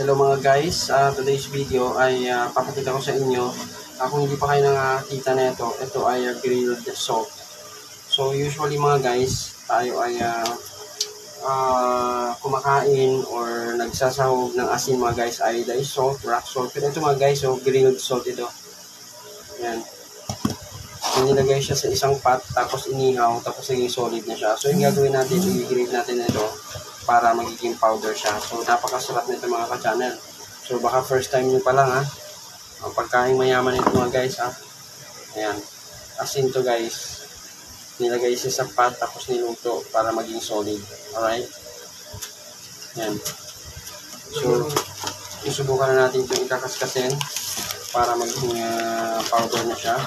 Hello mga guys, uh, today's video ay uh, papakita ko sa inyo uh, kung hindi pa kayo nakakita na ito, ito ay uh, grilled salt. So usually mga guys, tayo ay uh, uh, kumakain or nagsasahog ng asin mga guys ay dahil salt, rock salt. Pero ito mga guys, so grilled salt ito. Yan. So, nilagay siya sa isang pot, tapos inihaw, tapos naging solid na siya. So yung gagawin natin, i-grill natin ito para magiging powder siya. So, napakasarap nito mga ka-channel. So, baka first time nyo pa lang ha. Ang pagkain mayaman ito mga guys ha. Ayan. Asin to guys. Nilagay siya sa pot tapos niluto para maging solid. Alright? Ayan. So, isubukan na natin itong ikakaskasin para maging uh, powder na siya.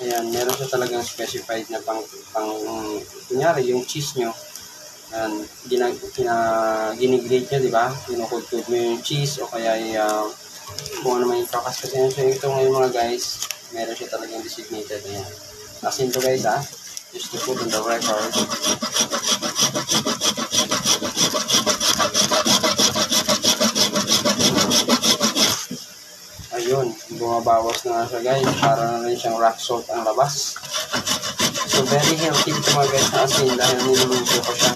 Ayan, meron siya talagang specified na pang, pang kunyari, yung cheese nyo, ayan, ginag, gina, ginigrate nyo, di ba? Mo yung cheese o kaya uh, kung ano man yung kakas. Kasi so, ito ngayon mga guys, meron siya talagang designated. Ayan. Asin to guys ha, just to put on the record. Ayun, bumabawas na nga siya guys. Para na rin siyang rock salt ang labas. So very healthy ito mga guys na asin dahil niluluto ko siya.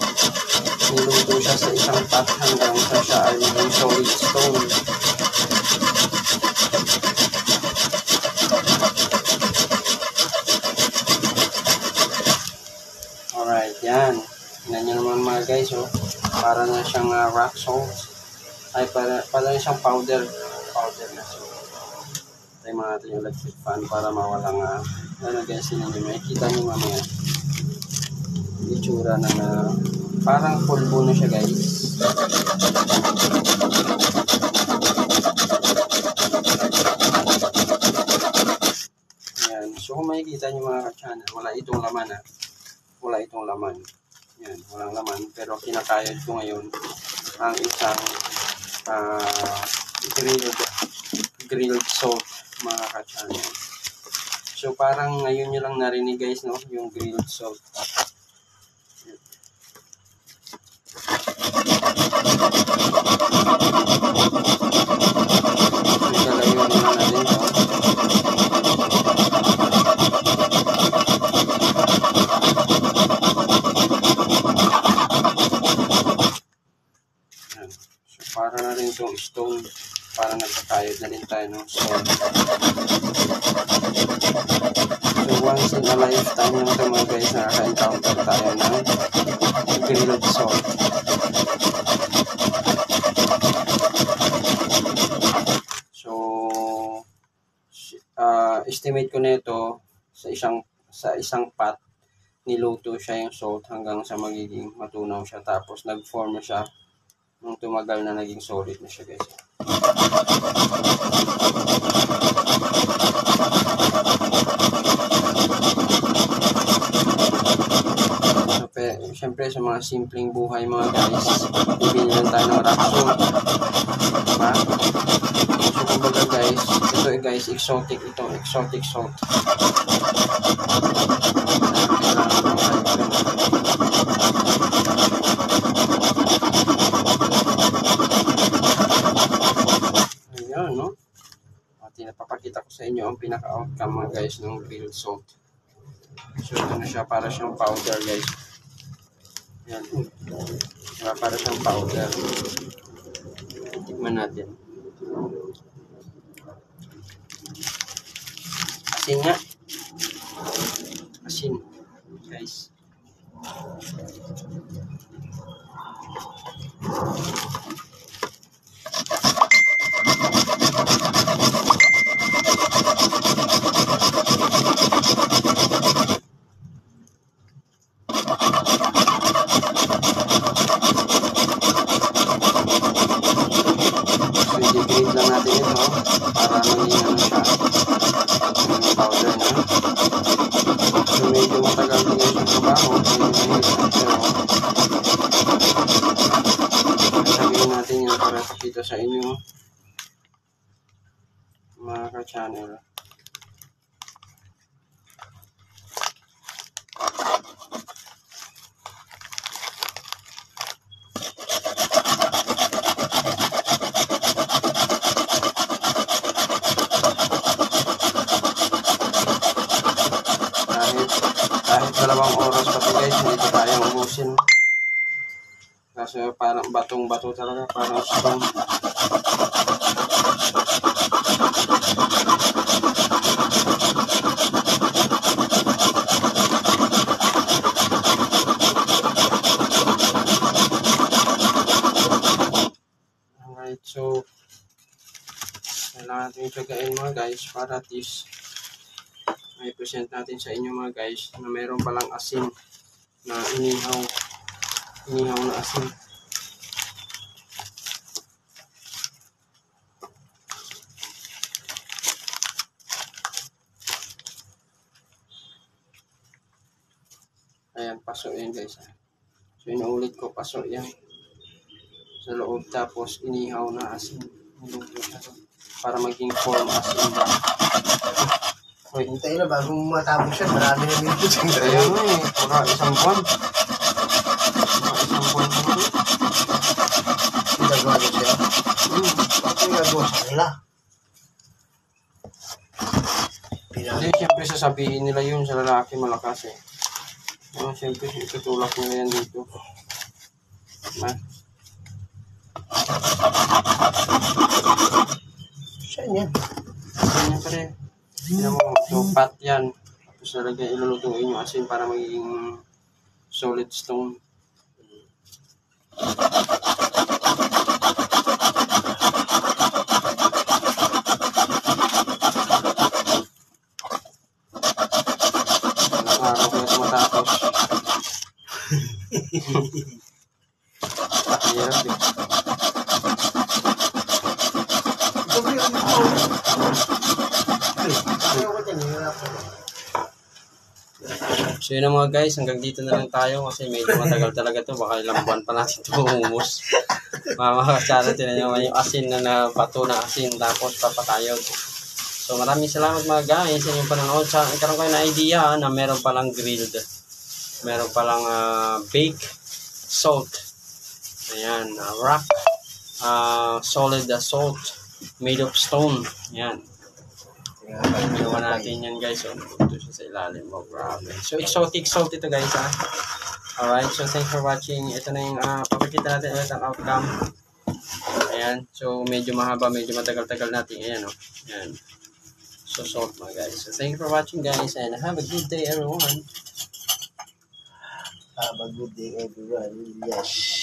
Niluto siya sa isang pot hanggang sa siya ay maging solid stone. Alright, yan. Tingnan nyo naman mga guys, oh. Para na siyang uh, rock salt. Ay, para, para na siyang powder. Powder na siya. Tayo mga natin yung electric fan para mawalang, uh, yun nyo. Makikita nyo mamaya. Itsura na na, parang pulbo na siya guys. Ayan. So kung makikita nyo mga ka-channel, wala itong laman ha. Wala itong laman. Yan, walang laman. Pero kinakayod ko ngayon ang isang uh, grilled, grilled salt mga ka-channel. So parang ngayon nyo lang narinig guys no, yung grilled salt. So para na rin itong stone para nagkakayod na rin tayo ng salt. So once in a lifetime lang ito mga guys nakaka-encounter tayo ng grilled salt. So uh, estimate ko nito sa isang sa isang pot niluto siya yung salt hanggang sa magiging matunaw siya tapos nag-form na siya nung tumagal na naging solid na siya guys. Syempre sa mga simpleng buhay mga guys, bibili lang tayo ng rock. Diba? So, kumbaga guys, ito eh guys, exotic ito, exotic salt. Ayan, no? At pinapakita ko sa inyo ang pinaka-outcome mga guys ng grilled salt. So, na siya para siyang powder guys. Ayan. Diba, para siyang powder. Tikman natin. Asin nga. Asin. Guys. dito sa inyo mga ka-channel. dalawang oras pati guys hindi ko kaya ubusin kasi parang batong-bato talaga, parang stone. Alright, so kailangan natin tsagain mga guys para at least may present natin sa inyo mga guys na mayroon palang asin na inihaw inihaw na asin ayan paso yan guys ah. so inuulit ko paso yan sa loob tapos inihaw na asin niluto siya doon para maging form asin ba Wait, Hintayin na bago matapos yan. Marami na kaya nga eh, para isang buwan. Para isang buwan na lang. Ginagawa ko siya. Hmm. Ano ginagawa sa kanila? Pinag Hindi, siyempre sasabihin nila yun sa lalaki malakas eh. Ano, siyempre, itutulak nila yan dito. Ma, Saan yan? ganyan pa rin. Tignan mo, tupat yan. Tapos lalagyan, ilulutuin yung asin para magiging solid stone. Ilang araw ko na ito matapos. Hirap eh. Sabi ko dito. Ayaw ko dyan. Hirap ako. So yun na mga guys, hanggang dito na lang tayo kasi medyo matagal talaga to baka ilang buwan pa natin ito umumos. Mamakatsara din na yung asin na nabato na asin tapos papatayod. So maraming salamat mga guys sa inyong panonood. Sa nagkaroon kayo na idea na meron palang grilled. Meron palang ah, baked salt. Ayan, ah, rock. ah, solid ah, salt made of stone. Ayan. Ginawa natin yan guys. So, ito siya sa ilalim. Oh, grabe. So, exotic salt ito guys ha. Alright. So, thanks for watching. Ito na yung uh, papakita natin ulit ang outcome. Ayan. So, medyo mahaba, medyo matagal-tagal natin. Ayan o. Oh. Ayan. So, salt mga guys. So, thank you for watching guys and have a good day everyone. Have a good day everyone. Yes.